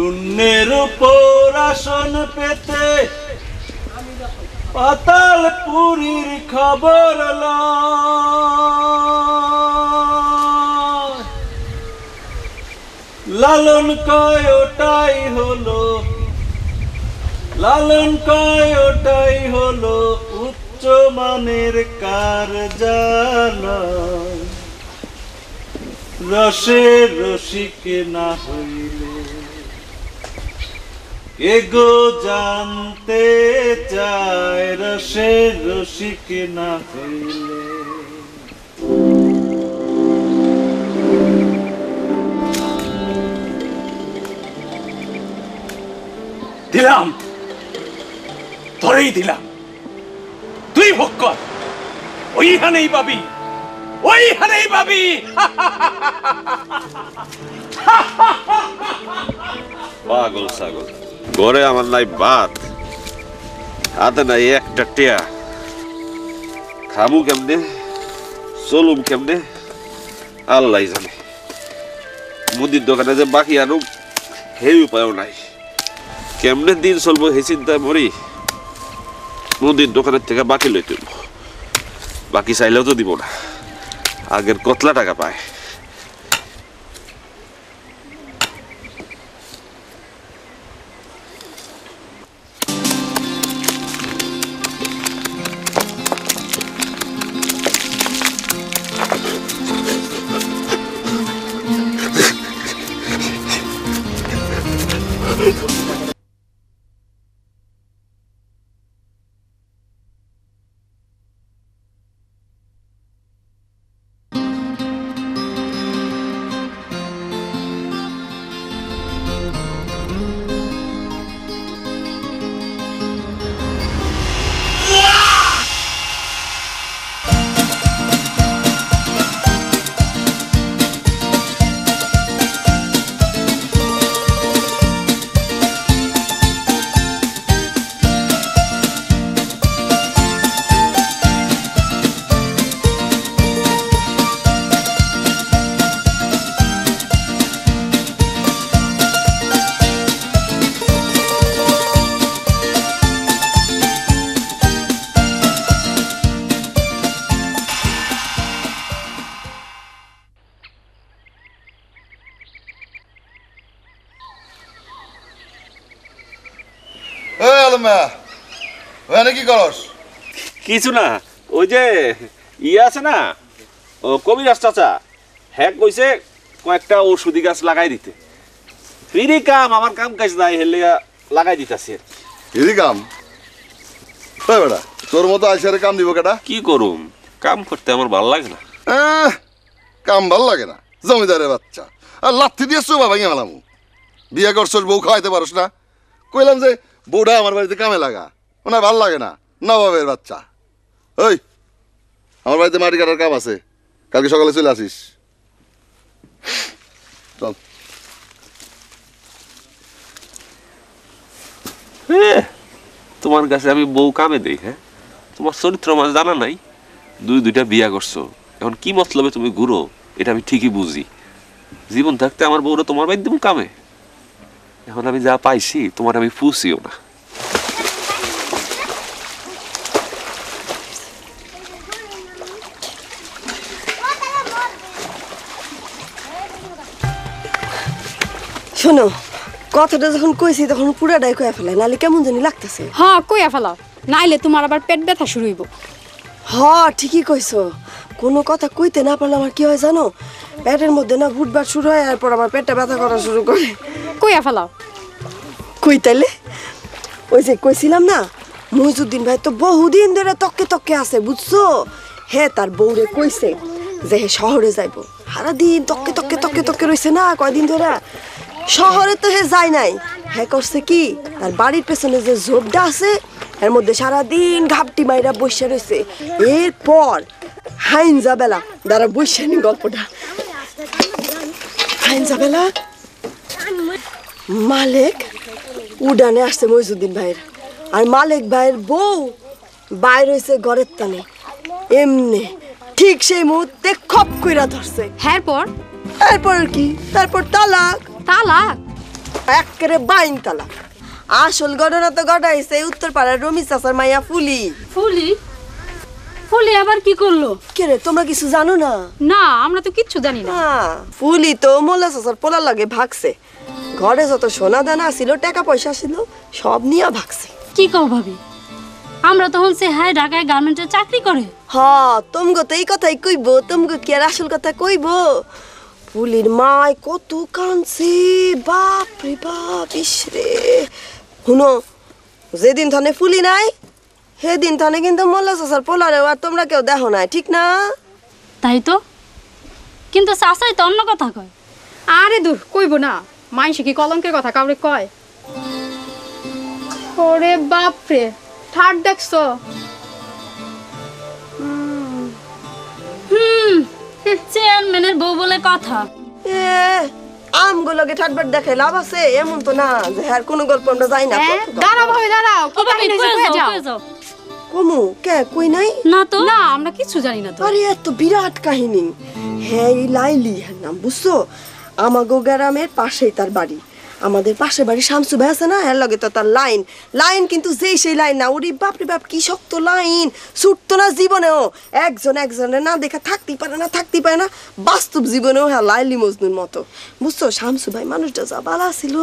শূন্যের উপর আসন পেতে পাতাল পুরীর খবর। লালন কয় ওটাই হলো, লালন কয় ওটাই হলো উচ্চ মানের কার্যালয় রসে রসিক না হইলে এগো জানতে চায় রসে রসিক না হইলে। দিলাম। ধরেই দিলাম। তুই ভোগ কর। ওইখানেই পাবি। ওইখানেই পাবি। পাগল ছাগল। ঘরে আমার নাই ভাত, হাতে নাই একটা টিয়া। খামু কেমনে? চলুম কেমনে? আল্লাহ জানে। মুদির দোকানে যে বাকি আনু সেই উপায়ও নাই। কেমনে দিন চলবো সেই চিন্তায় মরি। মুদির দোকানের থেকে বাকি লই তুলব। বাকি চাইলেও তো দিব না। আগের কতলা টাকা পায়? আলমা ওখানে কি করস? কিছু না। ওই যে ইয়ে আছে না? ও কবিরাজ চাচা হ্যাঁ কইছে কয়েকটা ওষুধি গাছ লাগাই দিতে। ফ্রি কাম আমার কাম কাজ নাই হেলে লাগাই দিতেছে। এদি কাম? বেটা তোর মতো আইসারে কাম দিব কেটা? কি করুম? কাম করতে আমার ভালো লাগে না। কাম ভালো লাগে না। জমিদারের বাচ্চা। আর লাথি দিয়ে চোবা ভাঙে মেলামু বিয়ে করছস বউ খাওয়াইতে পারস না। কইলাম যে বউটা আমার বাড়িতে কামে লাগা। ওনার ভালো লাগে না। নবাবের বাচ্চা। ওই আমার বাড়িতে মাটি কাটার কাম আছে। কালকে সকালে চলে আসিস। চল। তোমার কাছে আমি বউ কামে দেই হ্যাঁ? তোমার চরিত্র আমার জানা নাই। দুই দুইটা বিয়া করছ। এখন কি মতলবে তুমি ঘুরো এটা আমি ঠিকই বুঝি। জীবন থাকতে আমার বউরা তোমার বাড়ি দেবো কামে? এখন আমি যা পাইছি তোমার আমি ফুসিও না। শোনো কথাটা যখন কইছি তখন পুরাটাই কয়ে ফেলে নালে কেমন জানি লাগতেছে। হ্যাঁ কইয়া ফেলাও নাইলে তোমার আবার পেট ব্যথা শুরু হইব। হ ঠিকই কইছো। কোনো কথা কইতে না পারলে আমার কি হয় জানো? পেটের মধ্যে না ভুটবার শুরু হয় এরপর আমার পেটটা ব্যথা করা শুরু করে। কইয়া ফেলাও। কই তাইলে? ওই যে কইছিলাম না, মহিজুদ্দিন ভাই তো বহুদিন ধরে তককে তককে আছে, বুঝছ? হে, তার বউরে কইছে যে হে শহরে যাইব। সারাদিন তককে তককে তককে তককে রইছে না, কয়দিন ধরে? শহরে তো হে যায় নাই। হে, করছে কি, তার বাড়ির পেছনে যে ঝোপটা আছে, এর মধ্যে সারাদিন ঘাপটি মাইরা বসে রয়েছে এরপর হাইনজা বেলা দাঁড়া বসে নি গল্পটা। হাইনজা বেলা? মালিক উডানে আসছে মইজুদ্দিন ভাইয়ের। আর মালিক ভাইয়ের বউ বাইর হয়েছে ঘরের তানে এমনি ঠিক সেই মুহূর্তে খপ কইরা ধরছে। হ্যার পর এরপর কি? তারপর তালাক। তালাক? একেবারে বাইন তালাক। আসল ঘটনা তো ঘটাইছে উত্তর পাড়ার রমি চাচার মাইয়া ফুলি। ফুলি? ফুলি আবার কি করল? কে রে তোমরা কিছু জানো না? না আমরা তো কিচ্ছু জানি না। হ্যাঁ, ফুলি তো মোল্লা চাচার পোলার লাগে ভাগছে। ঘরে যত সোনা দানা ছিল টাকা পয়সা ছিল সব নিয়ে ভাগছে। কি কও ভাবি? আমরা তখন সে হ্যাঁ ঢাকায় গার্মেন্টে চাকরি করে। হ তোমগো তো এই কথাই কইব তোমগো কি আর আসল কথা কইব? পুলির মায় কত কানছে বাপ রে। বাপ ইসরে শুনো যেদিন থানে ফুলি নাই সেদিন থানে কিন্তু মোল্লা চাচার পোলারেও আর তোমরা কেউ দেখো নাই ঠিক না? তাই তো? কিন্তু চাচাই তো অন্য কথা কয়। আরে দূর কইব না। মাইসে কি কলঙ্কের কথা কাউরে কয়? ওরে বাপরে ঠাট দেখছ? হুম চেয়ারম্যানের বউ বলে কথা। এ আমগুলোকে ঠাটবাট দেখে লাভ আছে এমন তো না যে হ্যাঁ কোনো গল্প আমরা যাই না হ্যাঁ দাঁড়াও ভাবে দাঁড়াও কি হয়েছে, যাও। কমু কে কই নাই? না তো। না আমরা কিচ্ছু জানি না তো। আরে এত বিরাট কাহিনী। হ্যাঁ এই লাইলি হ্যাঁ নাম বুঝছ? আমাগো গ্রামের পাশেই তার বাড়ি। আমাদের পাশে বাড়ি শামসু ভাই আছে না? এর লগে তো তার লাইন। লাইন কিন্তু যেই সেই লাইন না। ওরে বাপ রে বাপ কি শক্ত লাইন। ছুটতো না জীবনেও। একজন একজনের না দেখা থাকতেই পারে না থাকতেই পারে না। বাস্তব জীবনেও হ্যাঁ লাইলি মজনুর মতো। বুঝছ? শামসু ভাই মানুষটা যা বালা ছিল।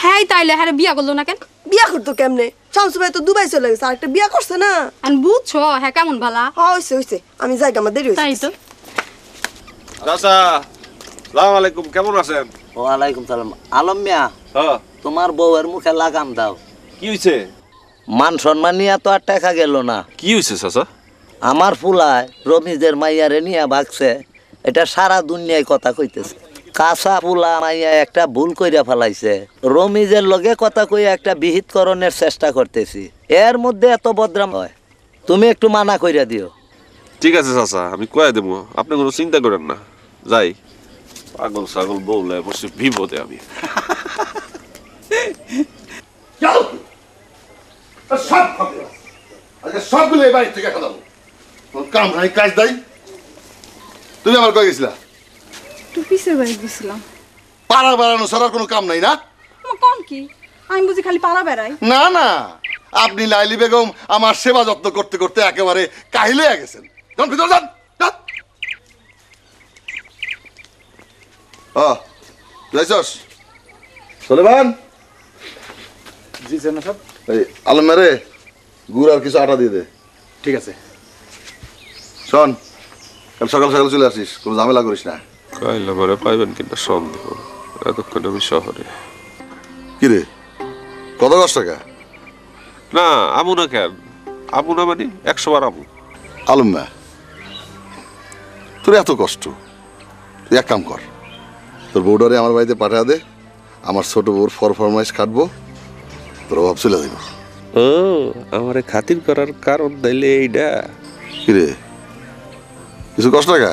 হ্যাঁ তাইলে হ্যাঁ বিয়া করল না কেন? বিয়া করতো কেমনে? শামসু ভাই তো দুবাই চলে গেছে আরেকটা বিয়া করছে না? আর বুঝছ? হ্যাঁ কেমন ভালা হ্যাঁ হয়েছে হয়েছে আমি যাই আমার দেরি তাই তো। সালাম আলাইকুম কেমন আছেন? ওয়ালাইকুম সালাম। আলম মিয়া হ্যাঁ। তোমার বউয়ের মুখে লাগাম দাও। কি হয়েছে মান সম্মান নিয়ে তো আর টাকা গেল না। কি হয়েছে চাচা? আমার ফুলায় রমিজের মাইয়ারে নিয়ে ভাগছে। এটা সারা দুনিয়ায় কথা কইতেছে। কাঁচা ফুলা মাইয়া একটা ভুল কইরা ফেলাইছে। রমিজের লগে কথা কইয়া একটা বিহিতকরণের চেষ্টা করতেছি। এর মধ্যে এত বদরাম হয়। তুমি একটু মানা কইরা দিও। ঠিক আছে চাচা আমি কয়ে দেবো। আপনি কোনো চিন্তা করেন না। যাই। পাগল ছাগল বললে বসে বিপদে আমি সব আজকে সবগুলো এই বাড়ি থেকে তোর কাম নাই কাজ দাই তুমি আমার কয়ে গেছিলা? বাড়ি গেছিলাম? পাড়া বাড়ানো ছাড়ার কোনো কাম নাই না? আমার কম কি? আমি বুঝি খালি পাড়া বেড়াই। না না। আপনি লাইলি বেগম আমার সেবা যত্ন করতে করতে একেবারে কাহিলে গেছেন। যান ভিতরে যান। ও যাইছস সলেমান? জি স্যার সব এই আলম গুড় আর কিছু আটা দিয়ে দে। ঠিক আছে। শোন কাল সকাল সকাল চলে আসিস কোনো ঝামেলা করিস না। কাইলে পরে পাইবেন কিনা সন্দেহ এতক্ষণ আমি শহরে। কি রে? কত কষ্ট টাকা? না আমু না কেন? আমু না মানে একশো বার আমু। আলম মা তোর এত কষ্ট। তুই এক কাম কর তোর বউডারে আমার বাড়িতে পাঠা দে। আমার ছোট বউর ফরফরমাইশ কাটবো। তোর অভাব চলে দেব ও আমারে খাতির করার কারণ তাইলে এইটা কি রে কিছু কষ্ট টাকা?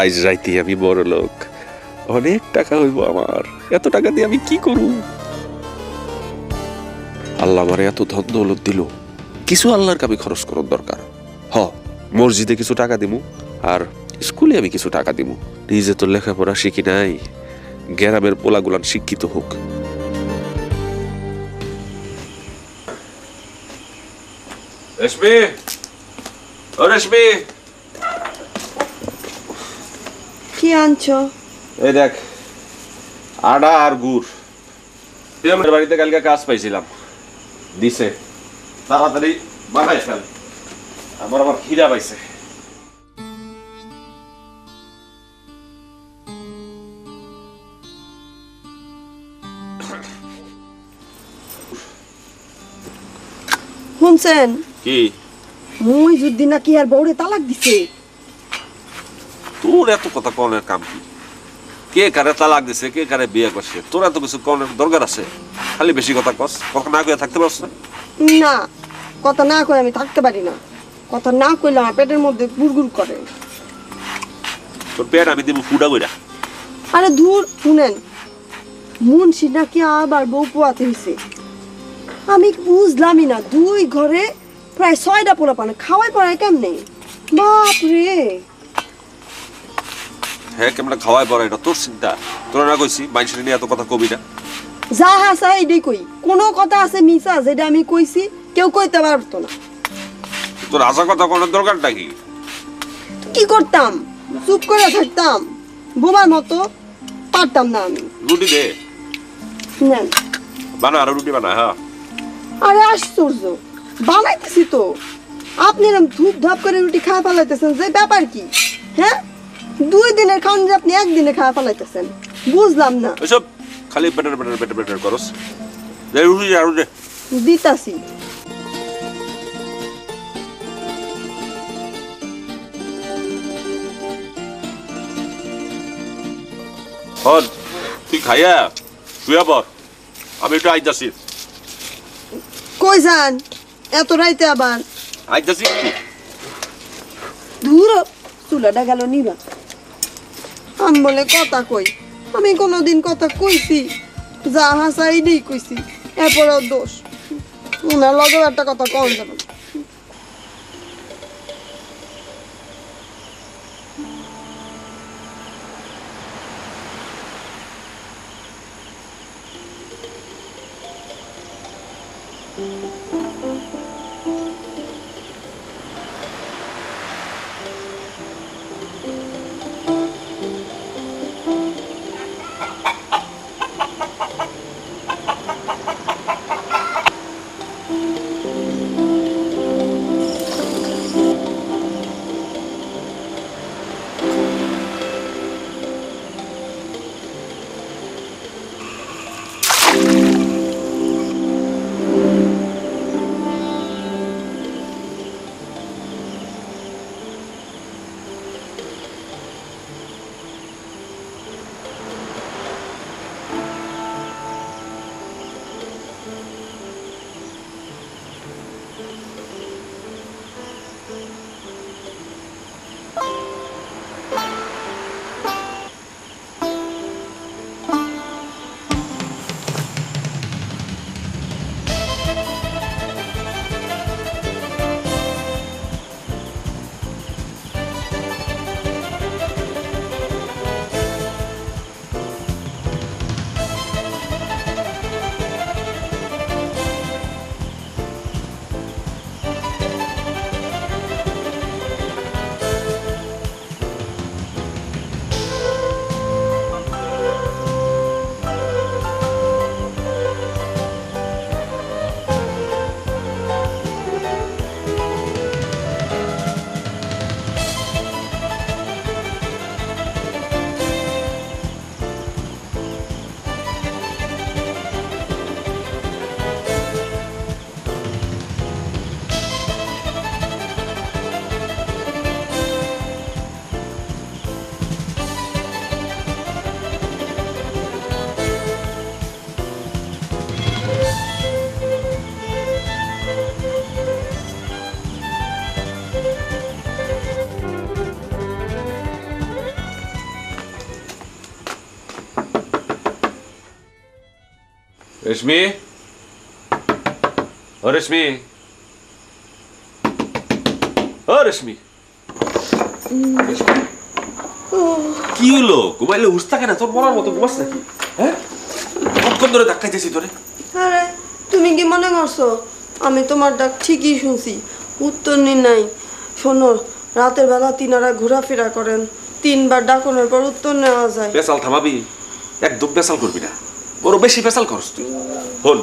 আজ রাইতে আমি বড় লোক। অনেক টাকা হইব আমার। এত টাকা দিয়ে আমি কি করব আল্লাহ আমার এত ধন দৌলত দিল। কিছু আল্লাহর কামে খরচ করার দরকার। মসজিদে কিছু টাকা দিমু আর স্কুলে আমি কিছু টাকা দিমু। নিজে তো লেখাপড়া শিখি নাই। গ্রামের পোলাগুলান শিক্ষিত হোক। রেশমি! ও রেশমি! কি আনছো? এই দেখ আডা আর গুড়। তুই আমার বাড়িতে কালকে কাজ পাইছিলাম। দিছে। তাড়াতাড়ি বানাই ফেল। আমার আবার খিদা পাইছে। শুনছেন? কি? মুই যদি নাকি আর বউরে তালাক দিছে। তোর এত কথা কনের কাম কি? কে কারে তালাক দিছে কে কারে বিয়ে করছে? তোর এত কিছু কনের দরকার আছে? খালি বেশি কথা কস কথা না কয়ে থাকতে পারছ না? না কথা না কই আমি থাকতে পারি না। কথা না কইলে আমার পেটের মধ্যে গুড়গুড় করে। তোর পেট আমি দিব ফুডা কইরা। আরে দূর শুনেন। মুন্সি নাকি আবার বউ পোয়াতে হয়েছে আমি বুঝলামই না দুই ঘরে প্রায় ছয়টা পোলা পানে খাওয়াই পড়ায় কেমনে? বাপ রে হ্যাঁ কেমন খাওয়াই পড়া এটা তোর চিন্তা। তোরা না কইছি মানুষের নিয়ে এত কথা কবি না। যা হাসা এটাই কই। কোনো কথা আছে মিসা যেটা আমি কইছি কেউ কইতে পারতো না। তোর আশা কথা কোনো দরকারটা কি? কি করতাম? চুপ করে থাকতাম। বোমার মতো পারতাম না আমি। রুটি দে। নেন বানা আরও রুটি বানা হ্যাঁ। আরে আশ্চর্য। বানাইতেছি তো। আপনি এরকম ধূপ ধাপ করে রুটি খাওয়া ফেলাইতেছেন যে ব্যাপার কি? হ্যাঁ? দুই দিনের খাওয়ান যে আপনি একদিনে খাওয়া ফেলাইতেছেন। বুঝলাম না। ওইসব খালি বেটার বেটার বেটার বেটার করস। দে রুটি আরও দে। দিতাছি। হন তুই খাইয়া? শুয়া পর আমি একটু আইতাছি। কই যান? এত রাইতে আবার। আইতাছি দূর চুলাটা গেল নিবা। আমি বলে কথা কই। আমি কোনোদিন কথা কইছি। যা হাসা নেই কইছি। এরপরেও দোষ। ওনার লগেও একটা কথা কম যাবে রেশমি ও রেশমি ও রেশমি? কি হলো? ঘুমাইলে হুস থাকে না তোর মরার মতো ঘুমাস নাকি? হ্যাঁ? কতক্ষণ ধরে ধাক্কাইতেছি তোরে? আরে তুমি কি মনে করছ? আমি তোমার ডাক ঠিকই শুনছি উত্তর নি নাই। শোনো রাতের বেলা তিনারা ঘোরাফেরা করেন তিনবার ডাকনের পর উত্তর নেওয়া যায়। পেশাল থামাবি একদম পেশাল করবি না। বড় বেশি পেশাল করস তুই। হন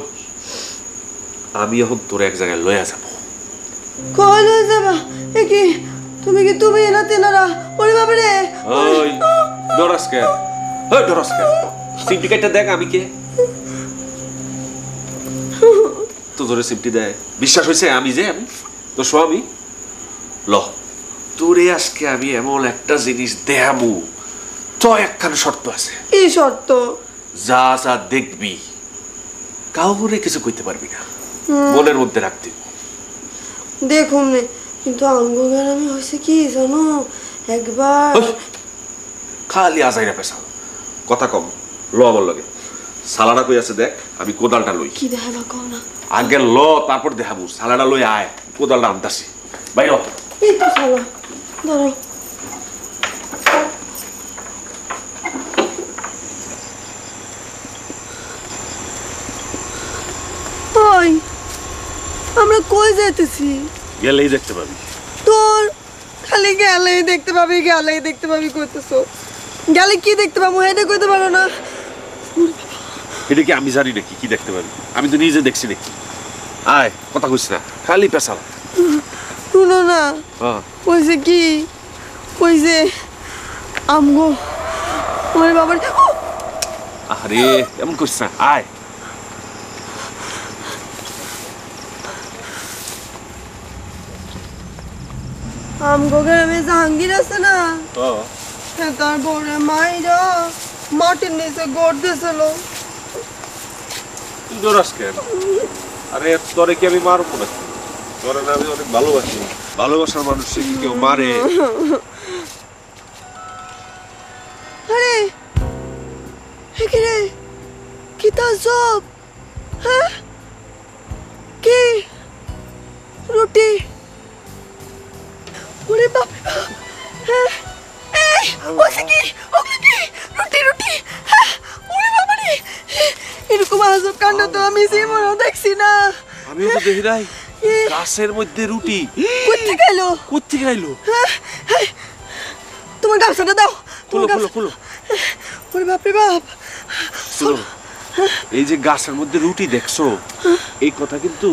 আমি এখন তোর এক জায়গায় লয়া যাব। কই লয়ে যাবা এ কি তুমি কি তুমি না তিনারা ওরে বাবা রে। ওই ডরাস কে? ওই ডরাস কে? সিন্ডিকেটটা দেখ আমি কে। তো ধরে সিমটি দেয়। বিশ্বাস হয়েছে আমি যে আমি? তো স্বামী? ল। তোরে আজকে আমি এমন একটা জিনিস দেখাবো তো একখান শর্ত আছে। এই শর্ত? যা যা দেখবি কাউরে কিছু কইতে পারবি না। মনের মধ্যে রাখতে। দেখুন কিন্তু আঙ্গ গ্রামে হয়েছে কি জানো? একবার খালি আজাইরা পেশা কথা কম ল আমার লগে। সালাডা কই আছে দেখ আমি কোদালটা লই। কি দেখাবা কও না। আগে ল তারপর দেখাবো। সালাডা লই আয় কোদালটা আনতাছি। বাইর। এই তো শালা ধরো আমরা কই যাইতেছি? গেলেই দেখতে পাবি। তোর খালি গেলেই দেখতে পাবি গেলেই দেখতে পাবি কইতেছো। গেলে কি দেখতে পাবো এটা কইতে পারো না। এটা কি আমি জানি নাকি? কি দেখতে পাবি? আমি তো নিজে দেখছি নাকি। আয় কথা কইস না। খালি পেশাল শুনো না। হ্যাঁ। কইছে কি? কইছে আমগো। ওরে বাবার! আরে এমন করিস না। আয়। আমগো গ্রামে জাহাঙ্গীর আছে না? হ্যাঁ তার বউরে মাইরা মাটির নিচে গড় দিয়েছিল। তুই ডরাস কেন? আরে তোরে কি আমি মারবো নাকি? তোরে না আমি অনেক ভালোবাসি। ভালোবাসার মানুষ কি কেউ মারে? আরে কি তার সব হ্যাঁ? তো আমি জীবনেও দেখছি না। আমি তো দেখি নাই। গাছের মধ্যে রুটি। কোথেকে গেলো কোথেকে আইলো তোমার গামছাটা দাও। খুলো খুলো খুলো। ওরে বাপ রে বাপ। শোনো, এই যে গাছের মধ্যে রুটি দেখছ এই কথা কিন্তু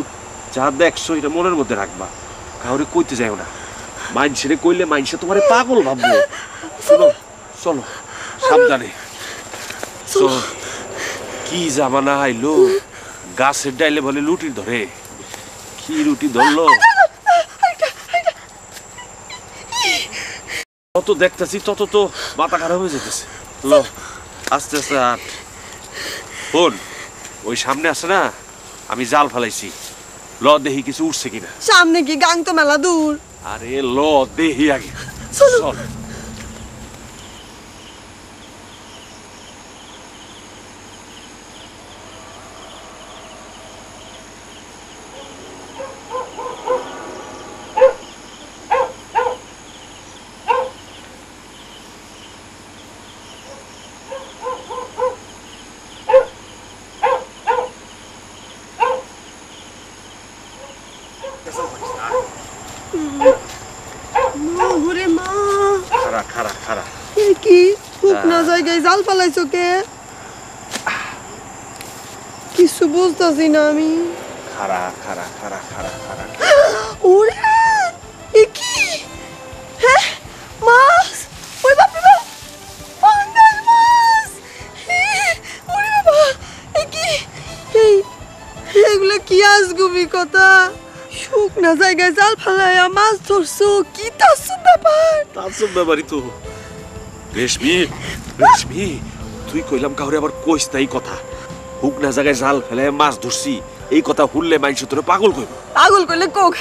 যা দেখছ এটা মনের মধ্যে রাখবা। কাউরে কইতে যাও না। মাইনসেরে কইলে মাইনসে তোমারে পাগল ভাববে। চলো চলো সাবধানে। চল কি জামানা আইলো গাছের ডাইলে বলে লুটি ধরে। কি রুটি ধরলো? তত দেখতেছি তত তো মাথা খারাপ হয়ে যেতেছে লো আস্তে আস্তে হাঁট। শোন ওই সামনে আছে না আমি জাল ফেলাইছি। ল দেহি কিছু উঠছে কিনা। সামনে কি গাং তো মেলা দূর? আরে ল দেহি আগে। চলো। চল মা ঘুরে মা খারা খারা খারা এ কি শুকনা জায়গায় জাল পালাইছো কে? কিছু বুঝতেছি না আমি। খারা খারা খারা খারা খারা ওরে এ কি? হ্যাঁ মাছ? ওই বাপ রে বাপ। পাঙ্গাস মাছ। এ, ওরে বাবা এ কি? এই এগুলো কি আজগুবি কথা? শুকনা জায়গায় জাল ফালাইয়া মাছ ধরছো কি তাসু ব্যাপার? তাসব ব্যাপারই তো। রেশমি রেশমি তুই কইলাম কাউরে আবার কইস না এই কথা। হুক না জায়গায় জাল ফেলে মাছ ধরছি এই কথা হুললে মাইনছে তোরে পাগল কইব। পাগল করলে কোক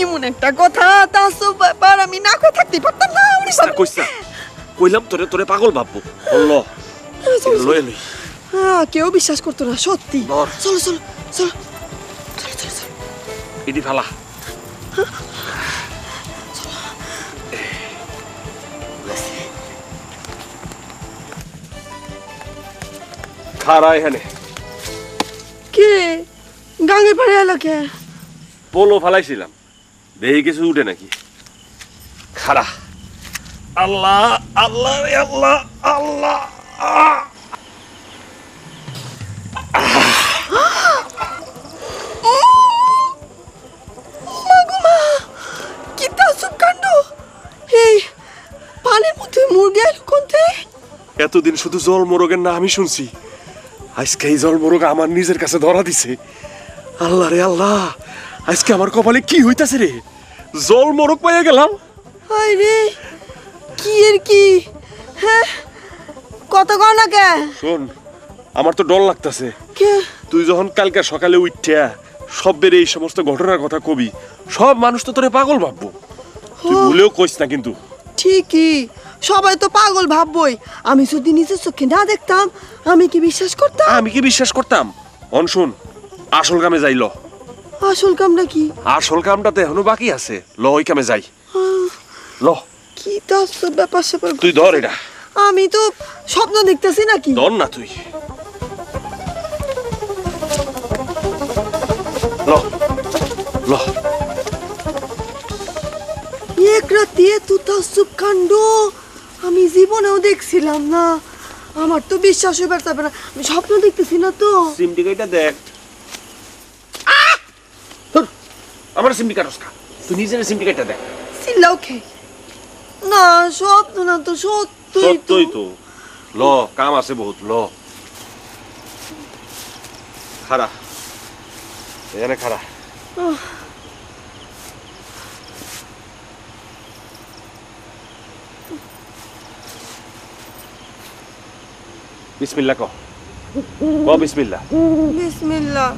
ইমন একটা কথা তাসু ব্যাপার আমি না কই থাকতে পারতাম না ওরে না কইস না। কইলাম তোরে তোরে পাগল ভাববো। বলল লয়ে লই। হ্যাঁ কেউ বিশ্বাস করতো না সত্যি। চলো চলো চলো। চলো চলো চলো। এটি ফালা। খারা এখানে কে? গাঙ্গে পাড়ে এলো কে? পোলো ফালাইছিলাম। দেখি কিছু উঠে নাকি? খারা আল্লাহ আল্লাহ রে আল্লাহ আল্লাহ। এতদিন শুধু জল মোরগের না আমি শুনছি। আজকে এই জল মোরগ আমার নিজের কাছে ধরা দিছে। আল্লাহ রে আল্লাহ আজকে আমার কপালে কি হইতাছে রে? জল মোরগ পাইয়া গেলাম। হাই রে কি এর কি? হ্যাঁ কত কও না কে? শোন আমার তো ডর লাগতাছে। কে? তুই যখন কালকে সকালে উঠিয়া সব বেড়ে এই সমস্ত ঘটনার কথা কবি সব মানুষ তো তোরে পাগল ভাববো। তুই ভুলেও কইস না কিন্তু। ঠিকই সবাই তো পাগল ভাববই। আমি যদি নিজের চোখে না দেখতাম আমি কি বিশ্বাস করতাম? আমি কি বিশ্বাস করতাম? অন শুন আসল কামে যাই ল। আসল কামটা কি? আসল কামটাতে এখনও বাকি আছে। ল ওই কামে যাই। ল। কি তাসুব ব্যাপার স্যাপার। তুই ধর এটা। আমি তো স্বপ্ন দেখতেছি নাকি? ধর না তুই। ল ল। এক রাতে এত তাসুব কাণ্ড। আমি জীবনেও দেখছিলাম না। আমার তো বিশ্বাস হইবার যাবে না। আমি স্বপ্ন দেখতেছি না তো। সিমটিকাইটা দেখ। আমার সিমটিকাটস খা। তুই নিজের সিমটিকাইটা দেখ। চিল্লাও খে না স্বপ্ন না তো সত্যই তো। সত্যই তো। ল কাম আছে বহুত ল। খারা এখানে খারা বিসমিল্লা ক ক বিসমিল্লা বিসমিল্লাহ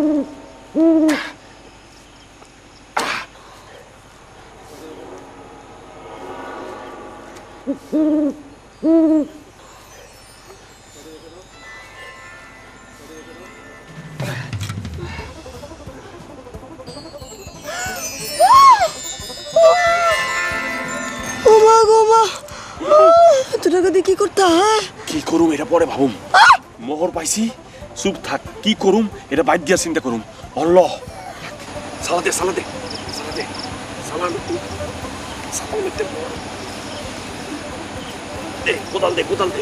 ও পরে ভাবুম। মোহর পাইছি, চুপ থাক, কি করুম, এটা বাদ দিয়া চিন্তা করুম। অল্ল সালা দে সালা দে সালা দে সালা সালা দে দে কোদাল দে কোদাল দে।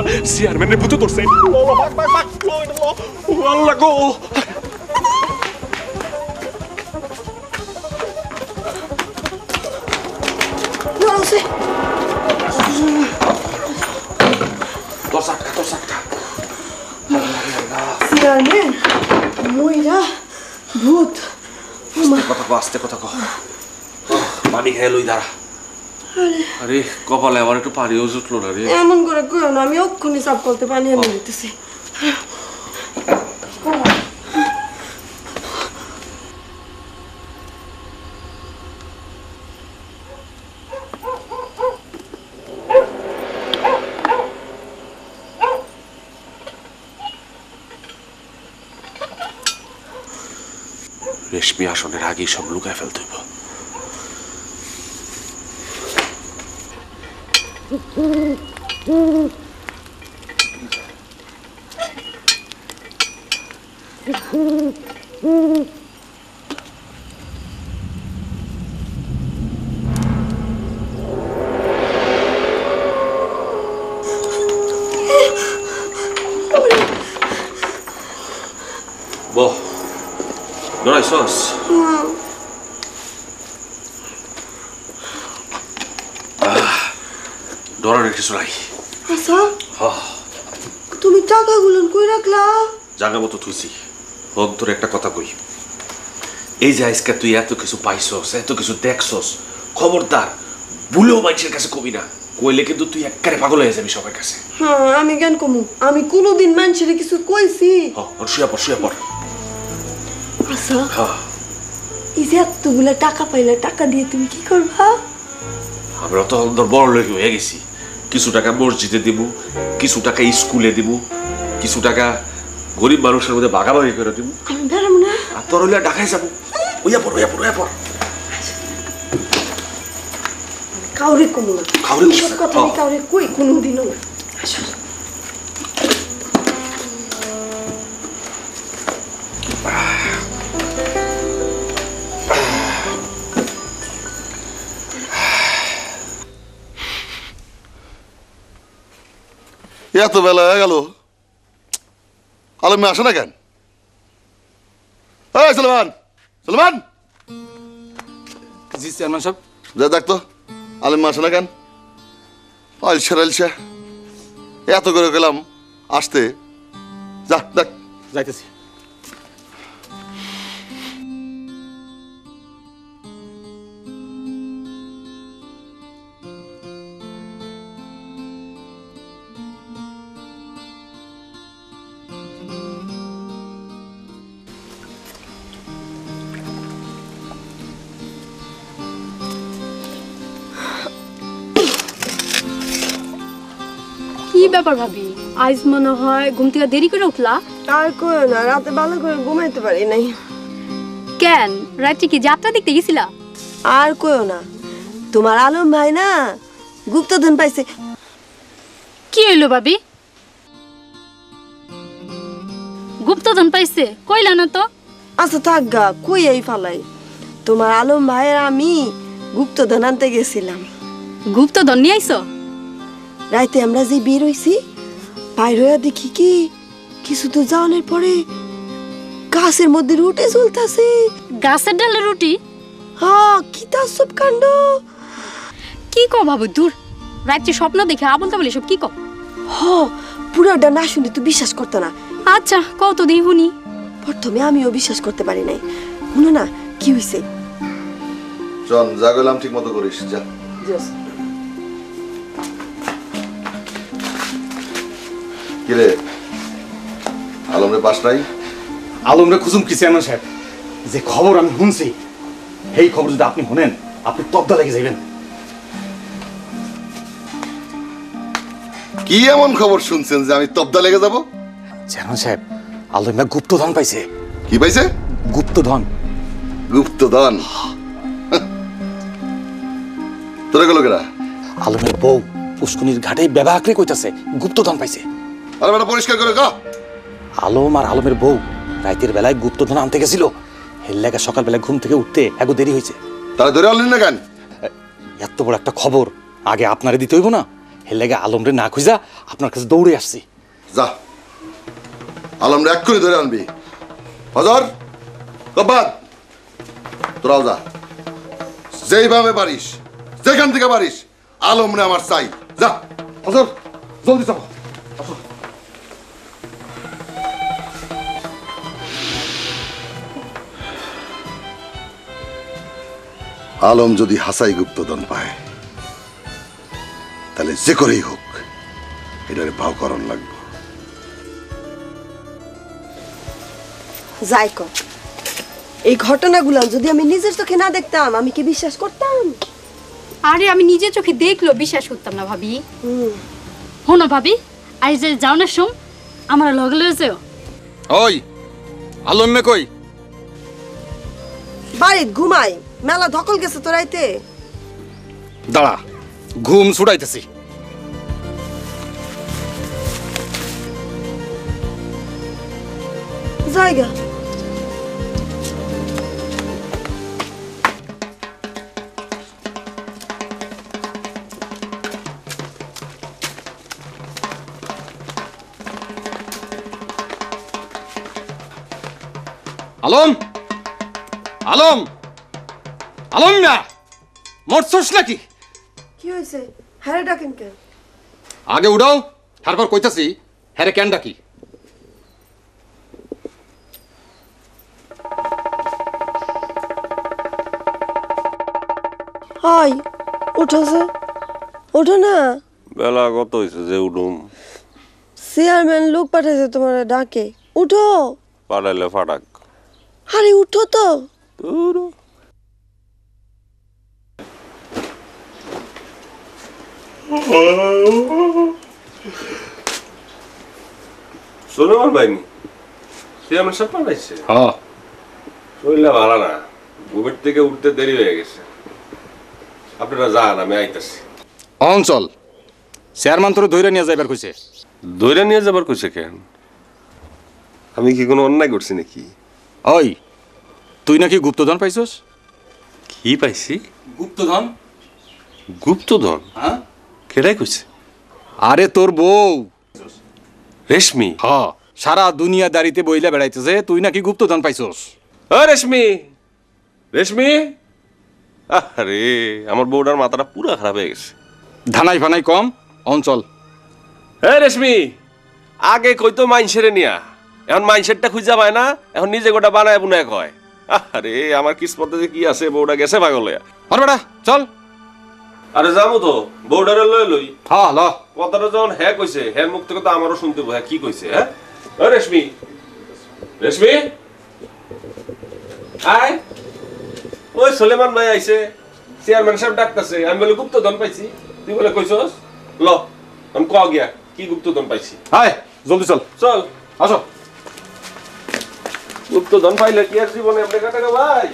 মিনিটও থাকুন যাবে না চেয়ারম্যানের ভূতে ধরছে আল্লাহ, ভাগ, ভাগ, ভাগ, ও, এটা লো। ও, আল্লাহ গো নড়ছে দশ আটকা দশ আটকা চেয়ারম্যান আরে। কপালে আমার একটু পানিও জুটলো না রে। এমন করে কইও না আমি অক্ষুনি সাপ করতে পানি এনে দিতেছি। রেশমি আসনের আগেই সব লুকায় ফেলতে। 뭐, 너나 있어. 응. ডরানোর কিছু নাই। আচ্ছা? হ্যাঁ। তুমি টাকাগুলো কই রাখলা? জাগা মতো থুইছি। অন্তর একটা কথা কই। এই যে আজকে তুই এত কিছু পাইছস এত কিছু দেখছস খবরদার ভুলেও মানুষের কাছে কবি না। কইলে কিন্তু তুই একবারে পাগল হয়ে যাবি সবার কাছে। হ্যাঁ আমি জ্ঞান কমু। আমি কোনোদিন মানুষের কিছু কইছি। হ ওর শুয়ে পর শুয়ে পর আচ্ছা? হ্যাঁ। এই যে এতগুলা টাকা পাইলে টাকা দিয়ে তুমি কি করবা? আমরা তো অন্তর বড় লোক হয়ে গেছি। কিছু টাকা মসজিদে দিব কিছু টাকা স্কুলে দিব কিছু টাকা গরিব মানুষের মধ্যে বাগাবাগি করে দিব। আর তোর হইলে ডাকাই যাব। ওইয়া পর ওইয়া পর ওইয়া পর কাউরে কোনো না। কাউরে কথা। কাউরে কই? কোনো দিনও না এত বেলা হয়ে গেল। আলমে আসে না কেন? এই সালমান সালমান। জি চেয়ারম্যান সাহেব। যা দেখতো আলমে আসে না কেন? আলসা আলসা এত করে গেলাম আসতে। যা দেখ। যাইতেছি। ব্যাপার ভাবি? আজ মনে হয় ঘুম থেকে দেরি করে উঠলা। আর না রাতে ভালো করে ঘুমাইতে পারি নাই। কেন? রাত্রে কি যাত্রা দেখতে গেছিলা? আর কইও না তোমার আলম ভাই না গুপ্তধন পাইছে। কি হইল ভাবি? গুপ্তধন পাইছে কইলা না তো। আচ্ছা থাক গা কই এই ফালাই। তোমার আলম ভাইয়ের আমি গুপ্তধন আনতে গেছিলাম। গুপ্তধন নিয়ে আইছো? রাইতে আমরা যে বের হইছি বাইর হইয়া দেখি কি কিছু তো যাওয়ানোর পরে গাছের মধ্যে রুটি চলতেছে গাছের ডালে রুটি? হ্যাঁ কি তাসব কাণ্ড। কি কো ভাবু দূর। রাত্রে স্বপ্ন দেখে আবল তাবল এসব কি কো হ পুরাটা না শুনে তুই বিশ্বাস করতো না। আচ্ছা কত দিই শুনি। প্রথমে আমিও বিশ্বাস করতে পারি নাই। শুনো না কি হইছে? চল যা গেলাম ঠিক মতো করিস যা। কিরে আলমরে পাস নাই? আলমরে খুঁজুম কি চেয়ারম্যান সাহেব? যে খবর আমি শুনছি সেই খবর যদি আপনি শুনেন আপনি তবদা লেগে যাবেন কি এমন খবর শুনছেন যে আমি তবদা লেগে যাব? চেয়ারম্যান সাহেব আলমরা গুপ্তধন পাইছে। কি পাইছে? গুপ্তধন। গুপ্তধন? তোরা গেল কেনা আলমের বউ পুষ্কুনির ঘাটে ব্যবহার কইতাছে গুপ্তধন পাইছে। আর বেটা পরিষ্কার করে কা আলম আর আলমের বউ রাতের বেলায় গুপ্তধন আনতে গেছিল। হের লেগে সকালবেলায় ঘুম থেকে উঠতে এগো দেরি হয়েছে। তারা ধরে আনলেন না কেন? এত বড় একটা খবর আগে আপনারে দিতে হইব না। হের লেগে আলমরে না খুঁজা আপনার কাছে দৌড়ে আসছি। যা। আলমরে এক করে ধরে আনবি। হজর কব্বাদ তোরাও যা। যেইভাবে পারিস যেখান থেকে পারিস আলম আলমরে আমার চাই। যা। হজর জলদি চাপো। আলম যদি হাসাই গুপ্তধন পায় তাহলে যে করেই হোক এটারে ভাও করণ লাগবে। যাই কর। এই ঘটনাগুলো যদি আমি নিজের চোখে না দেখতাম আমি কি বিশ্বাস করতাম? আরে আমি নিজের চোখে দেখল বিশ্বাস করতাম না ভাবি। শোনো ভাবি আজ যে যাও না সোম আমার লগে লয়ে যেও। ওই আলম মে কই? বাড়িত ঘুমাই। মেলা ধকল গেছে তো রাইতে দাঁড়া ঘুম ছুটাইতেছি। জায়গা। আলম? আলম? আলম না। মরছস নাকি? কি হয়েছে? ডাকেন কেন? আগে উড়াও তারপর কইতাছি হ্যারে কেন ডাকি? হাই ওঠো না। বেলা কত হয়েছে যে উঠুম? চেয়ারম্যান লোক পাঠাইছে তোমার ডাকে। উঠো। পাঠাইলে ফাটাক। আরে উঠো তো। সোলেমান ভাই সে আমার সব পাঠাইছে হ্যাঁ শরীরটা ভালো না ঘুমের থেকে উঠতে দেরি হয়ে গেছে। আপনারা যান আমি আইতাছি। অঞ্চল চেয়ারম্যান তোর ধৈর্য নিয়ে যাইবার কইছে। দইরা নিয়ে যাবার কইছে কেন? আমি কি কোনো অন্যায় করছি নাকি? ওই তুই নাকি গুপ্তধন পাইছস? কি পাইছি? গুপ্তধন? গুপ্তধন? হ্যাঁ? কেডাই কইছে? আরে তোর বউ। রেশমি হ। সারা দুনিয়া দাঁড়িতে বইলা বেড়াইতেছে তুই নাকি গুপ্তধন পাইছস? ও রেশমি! রেশমি! আরে আমার বউটার মাথাটা পুরা খারাপ হয়ে গেছে। ধানাই ফানাই কম অঞ্চল হ্যাঁ রেশমি! আগে কইতো মাইনসেরে নিয়া এখন মাইনসেরটা খুঁজা পায় না এখন নিজে গোটা বানায় বুনায় কয় আরে আমার কিসমতে যে কি আছে বউটা গেছে পাগলে বেটা চল। আরে যাব তো বউটারে লই লই। হ্যাঁ ল। কথাটা যখন হ্যাঁ কইছে হ্যাঁ মুখ থেকে তো আমারও শুনতে হ্যাঁ কি কইছে হ্যাঁ? ও রেশমি। রেশমি? আয়। ওই সুলেমান ভাই আইছে চেয়ারম্যান সাহেব ডাকতেছে আমি বলে গুপ্ত ধন পাইছি। তুই বলে কইছস? ল আমি ক গিয়া কি গুপ্তধন পাইছি? হায় জলদি চল। চল। আসো। গুপ্তধন পাইলে কি আর জীবনে এমনি কাটাকে ভাই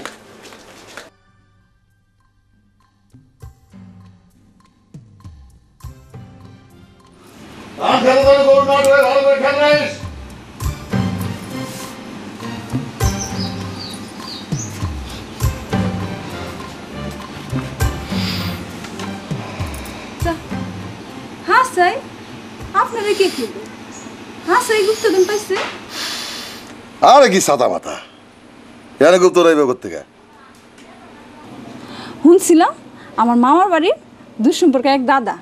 আর খেলা ধরে গরু না ধরে ভালো করে খেল হাসাই আপনারা কে হাসাই গুপ্তদিন পাইছে? আরে কি সাদা মাথা। এখানে গুপ্ত রইবে কোথেকে শুনছিলাম আমার মামার বাড়ির দুঃসম্পর্কে এক দাদা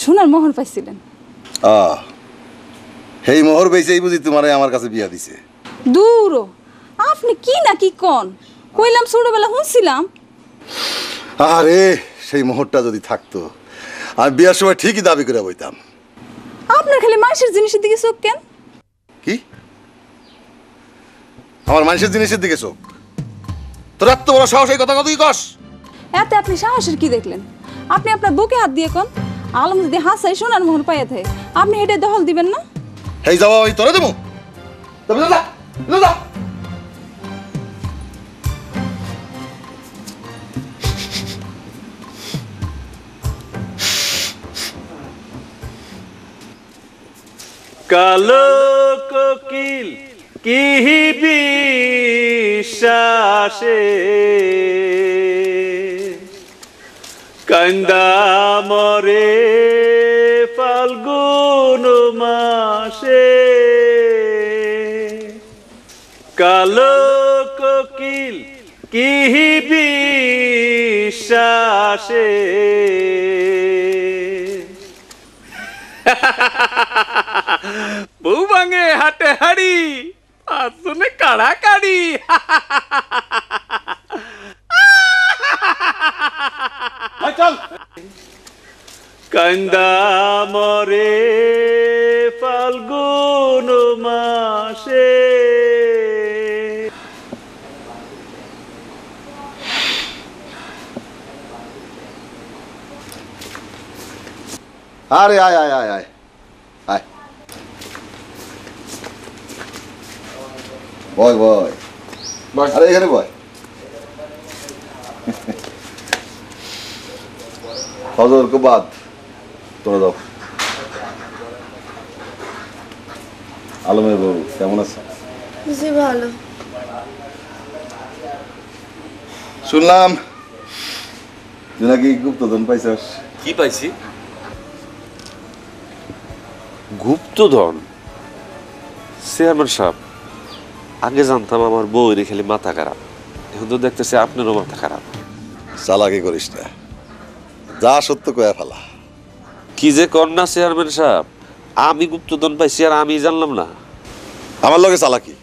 সোনার মোহর পাইছিলেন। আহ সেই মোহর বেচেই বুঝি তোমারে আমার কাছে বিয়া দিছে। দূর আপনি কি না কি কন? কইলাম ছোটবেলা শুনছিলাম। আরে সেই মোহরটা যদি থাকতো আমি বিয়ার সময় ঠিকই দাবি করে বইতাম। আপনার খালি মানুষের জিনিসের দিকে চোখ কেন? কি? আমার মানুষের জিনিসের দিকে চোখ? তোর এত বড় সাহস এই কথা কতই কস? এতে আপনি সাহসের কি দেখলেন? আপনি আপনার বুকে হাত দিয়ে কন। আলম যদি হাসাই সোনার মোহর পাইয়া থাকে আপনি হেঁটে দখল দিবেন না? এই যাওয়া আমি তোরে দেবো। তবে যা, যা। কালো কোকিল কি বিশ্বাসে? কান্দা মরে ফাল্গুন মাসে। কালো কোকিল কি বিশ্বাসে? বউ ভাঙে হাটে হাড়ি পাঁচজনে কাড়া কাড়ি চল কান্দা মরে ফাল্গুন মাসে। আরে আয় আয় আয় আয় আয়। বয় বয়। বয়। আরে এখানে বয়। হজর বাদ। তোরা দাও। আলমের বউ কেমন আছে? জি ভালো। শুনলাম তুই নাকি গুপ্তধন পাইছাস। কি পাইছি? গুপ্তধন? চেয়ারম্যান সাহেব আগে জানতাম আমার বউয়ের খালি মাথা খারাপ। এখন তো দেখতেছি আপনারও মাথা খারাপ। চালাকি করিস না। যা সত্য কয়া ফেলা। কি যে কন্যা চেয়ারম্যান সাহেব? আমি গুপ্তধন পাইছি আর আমি জানলাম না। আমার লগে চালাকি।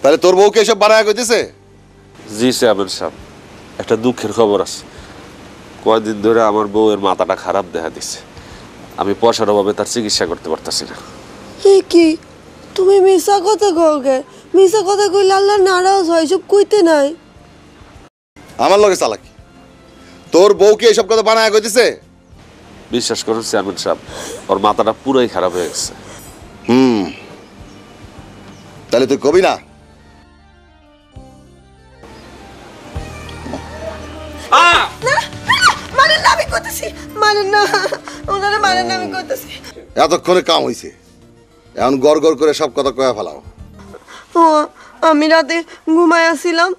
তাহলে তোর বউকে এসব বানায় কইতেছে? জি চেয়ারম্যান সাহেব। একটা দুঃখের খবর আছে। কয়দিন ধরে আমার বউয়ের মাথাটা খারাপ দেখা দিছে। আমি পয়সার অভাবে তার চিকিৎসা করতে পারতাছি না। কি? তুমি মিশা কথা কওগে মিশা কথা কইলে আল্লাহ নারাজ হয় সব কইতে নাই। আমার লগে চালাকি। তোর বউকে এসব কথা বানায় কইতেছে? বিশ্বাস করুন চেয়ারম্যান সাহেব ওর মাথাটা পুরোই খারাপ হয়ে গেছে। হুম। তাহলে তুই কবি না? এতক্ষণে কাম হইছে। এখন গড় গড় করে সব কথা কয়া ফেলাও। ও আমি রাতে ঘুমায় আসছিলাম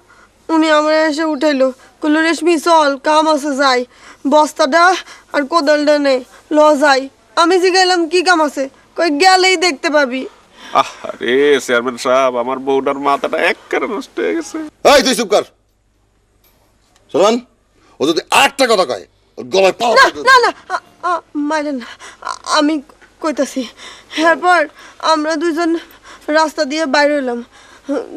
উনি আমার এসে উঠাইলো। কইলো রেশমি চল কাম আছে যাই। বস্তাটা আর কোদালটা নেই ল যাই। আমি জিগাইলাম কি কাম আছে? কই গেলেই দেখতে পাবি। আরে চেয়ারম্যান সাহেব আমার বউটার মাথাটা এক কারণে নষ্ট হয়ে গেছে। এই তুই চুপ কর। সলমান ও যদি আরেকটা কথা কয় ওর গলায় পাও না না না আ- আ- মাইরে না আমি কইতাছি। এরপর আমরা দুইজন রাস্তা দিয়ে বাইর হইলাম।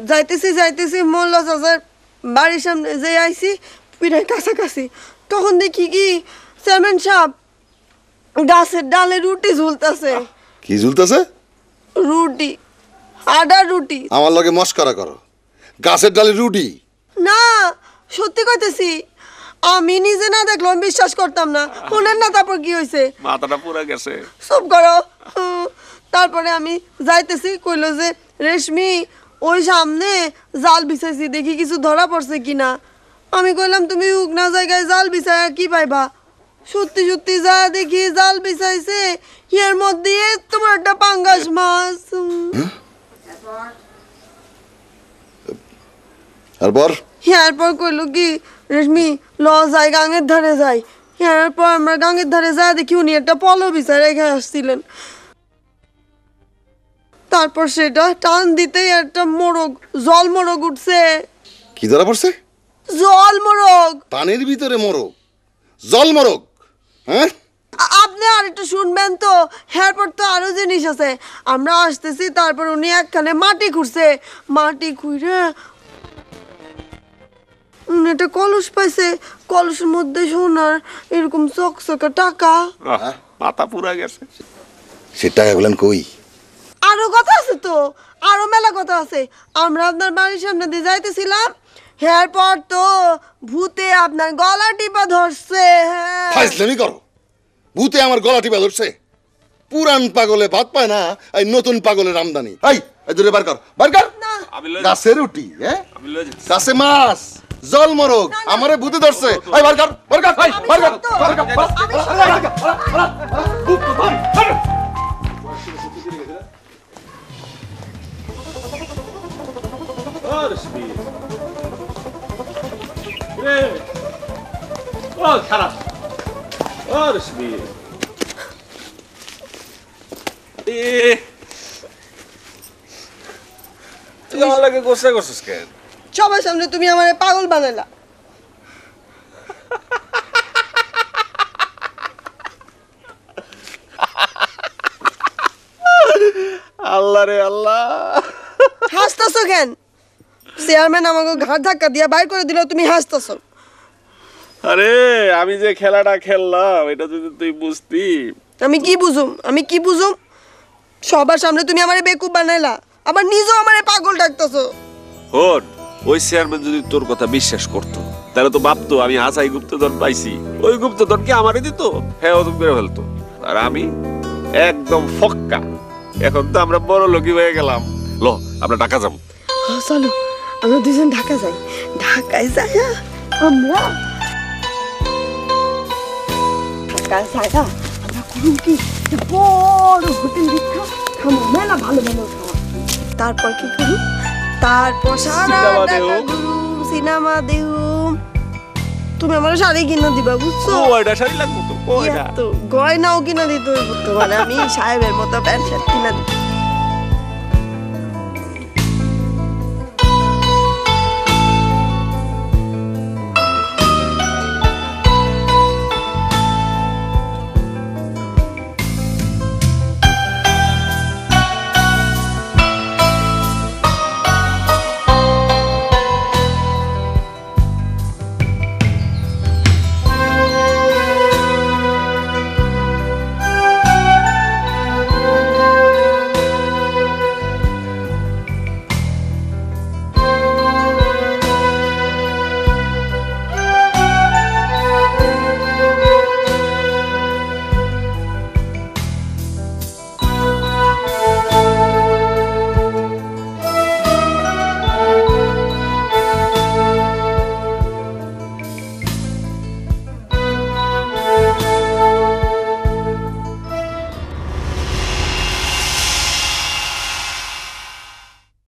যাইতেছি যাইতেছি মোল্লা চাচার বাড়ির সামনে যে আইছি পিঠায় কাছাকাছি। তখন দেখি কি চেয়ারম্যান সাহেব গাছের ডালে রুটি ঝুলতেছে। কি ঝুলতেছে? রুটি আডা রুটি। আমার লগে মস্করা করো। গাছের ডালে রুটি? না সত্যি কইতেছি আমি নিজে না দেখলাম বিশ্বাস করতাম না। শুনেন না তারপর কি হয়েছে মাথাটা পুরা গেছে। চুপ করো। তারপরে আমি যাইতেছি কইলো যে রেশমি ওই সামনে জাল বিছাইছি দেখি কিছু ধরা পড়ছে কিনা। আমি কইলাম তুমি উগনা জায়গায় জাল বিছাইয়া কি পাইবা? সত্যি সত্যি যা দেখি জাল বিছাইছে এর মধ্যে তোমার একটা পাঙ্গাস মাছ। তারপর এরপর কইলো কি রেশমি ল যাই গাঙের ধারে যাই। এরপর আমরা গাঙের ধারে যা দেখি উনি একটা পলো বিছায় রেখে আসছিলেন। তারপর সেটা টান দিতেই একটা মোরগ জল মোরগ উঠছে। কি ধরা পড়ছে? জল মোরগ। পানির ভিতরে মোরগ। জল মোরগ হ্যাঁ? আপনি আর একটু শুনবেন তো এরপর তো আরও জিনিস আছে। আমরা আসতেছি তারপর উনি একখানে মাটি খুঁড়ছে। মাটি খুঁড়ে উনি একটা কলস পাইছে। কলসের মধ্যে সোনার এরকম চকচকে টাকা। আহ, মাথা পুরা গেছে। সে টাকাগুলেন কই? আরও কথা আছে তো আরও মেলা কথা আছে। আমরা আপনার বাড়ির সামনে দিয়ে যাইতেছিলাম। এরপর তো ভূতে আপনার গলা টিপা ধরছে হ্যাঁ ফাইজলামি করো ভূতে আমার গলা টিপা ধরছে পুরান পাগলে ভাত পায় না এই নতুন পাগলের আমদানি এই এই দূরে বার কর বার কর গাছের রুটি হ্যাঁ গাছে মাছ জল মরগ আমারে ভূতে ধরছে এই বার কর বার কর এই, বার কর বার কর, বার কর। ও খারাপ ও রশ্মি। এ তুই আমার লাগে গোসা করছিস কেন? সবার সামনে তুমি আমার পাগল বানাইলা। আল্লাহ রে আল্লাহ। হাসতেছো কেন? চেয়ারম্যান আমাকে ঘাট ধাক্কা দিয়ে বাইর করে দিল তুমি হাসতেছো। আরে আমি যে খেলাটা খেললাম এটা যদি তুই বুঝতি। আমি কি বুঝুম? আমি কি বুঝুম? সবার সামনে তুমি আমারে বেকুব বানাইলা আবার নিজেও আমারে পাগল ডাকতেছো। হন ওই চেয়ারম্যান যদি তোর কথা বিশ্বাস করতো তাহলে তো ভাবতো আমি হাসাই গুপ্তধন পাইছি। ওই গুপ্তধন কি আমারই দিত? হ্যাঁ ওদম করে ফেলতো। আর আমি একদম ফক্কা। এখন তো আমরা বড় লোকই হয়ে গেলাম। ল আমরা টাকা যাব। চলো আমরা দুজন ঢাকা যাই। ঢাকায় যাই হ্যাঁ? আমরা ঢাকায় যাই আমরা করুন কি বড় হোটেল দীক্ষা খাব। মেলা ভালো ভালো খাওয়া তারপর কি করুন তারপর সারা সিনেমা তুমি আমার শাড়ি কিনে দিবা বুঝছ? কয়টা শাড়ি লাগবো তো? গয়নাও কিনে দিতে হইব তোমার। আমি সাহেবের মতো প্যান্ট শার্ট কিনে দিই